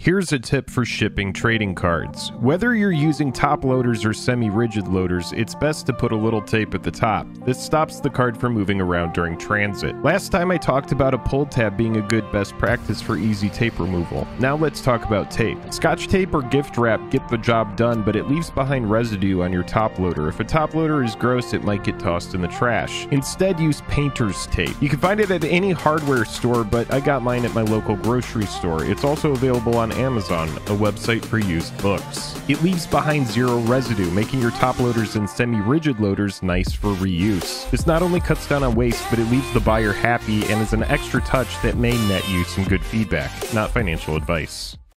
Here's a tip for shipping trading cards. Whether you're using top loaders or semi-rigid loaders, it's best to put a little tape at the top. This stops the card from moving around during transit. Last time I talked about a pull tab being a good best practice for easy tape removal. Now let's talk about tape. Scotch tape or gift wrap get the job done, but it leaves behind residue on your top loader. If a top loader is gross, it might get tossed in the trash. Instead, use painter's tape. You can find it at any hardware store, but I got mine at my local grocery store. It's also available on Amazon, a website for used books. It leaves behind zero residue, making your top loaders and semi-rigid loaders nice for reuse. This not only cuts down on waste, but it leaves the buyer happy and is an extra touch that may net you some good feedback, not financial advice.